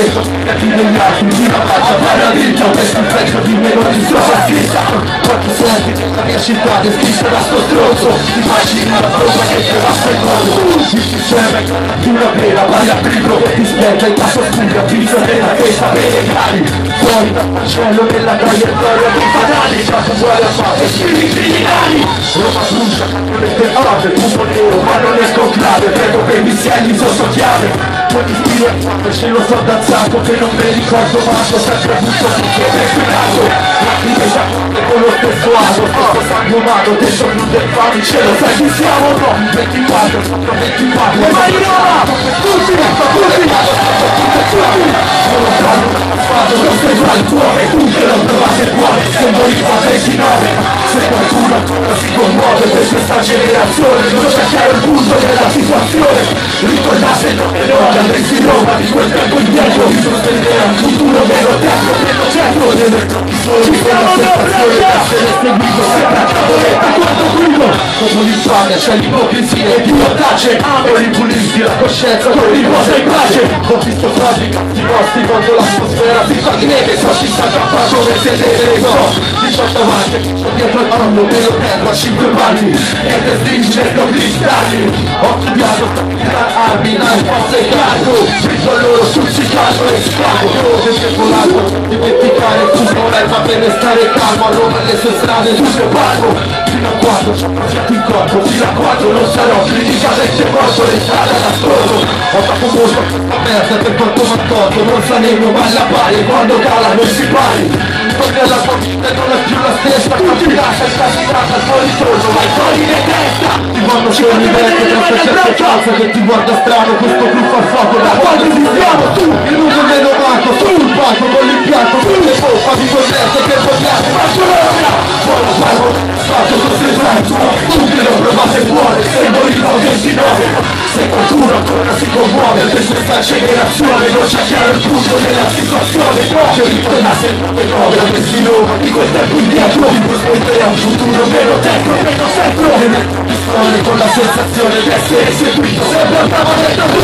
detto Metti negli altri, di una faccia paradita Questo è pezzo di me non ti sono scritta Quanti soldi nella mia città descritta da sto stronzo Immagina la prova che te va per mondo Il sistema è più una vera, vai a libro Ti spiega il passo pizza nella testa, bene cari Fuori dal macello nella traiettoria dei fatali Gioco uguale a fare, scrivi criminali Roma brucia, le cose, punto nero, ma non è conclave Prego che i missieli sotto chiave stile a fame, ce lo so danzato Che non me ricordo manco, sempre avuto tutto respirato La difesa con lo stesso ago Stesso sangue umano, dentro più del fame Ce lo sai chi siamo no 24, sotto 24 E vai in Roma! Tutti, tutti, Sono caldo, asfalto, non sembra il cuore Tutte lo trovate buone, simbolizza 29 se qualcuno ancora si commuove per questa generazione Non c'è chiaro il punto della situazione Ricordate il nome non andresti in Roma di quel tempo indietro Vi sostenere un futuro vero tempo pieno certo Ci siamo da essere seguito sempre a cavoletta quanto guido Dopo l'infamia c'è l'ipocrisia e più audace Amo ripulissi la coscienza con riposa in pace. Ho visto frasi cazzi vostri quando l'atmosfera si fa di neve So ci sta cappato come sedere so 18 avanti, dietro al mondo me lo terra a 5 palli E te stringerò cristalli Ho studiato tra armi, nascoste e cargo Brillo loro sul ciclato e scarico Perché volato, dimenticare tutto l'erba per stare calmo A Roma le sue strade, tutto parco Fino a quando c'ho progetto in corpo Fino a quando non sarò clinicamente morto Le strade da solo. Ho fatto molto merda per quanto mi accorto Non saremo mai la pari quando cala non si e non è più la stessa Campinata, incassinata, al tuo ritorno Vai fuori di testa. Ti c'è un livello troppo gente falsa Che ti guarda strano questo gruppo al fuoco Da quando esistiamo tu. Il mondo meno manco sul palco con l'impianto Sulle pompa di corrente che vogliate Ma corona Buono pago Fatto così tanto Tutti lo provate buone Sembolizzo 29 Se qualcuno ancora si commuove Per questa generazione Non c'è chiaro il punto della situazione. Che ritorna sempre nuove Avresti nome di quel tempo indietro Di prospettere a un futuro meno tempo Meno sempre con la sensazione di essere seguito Sempre andava tutto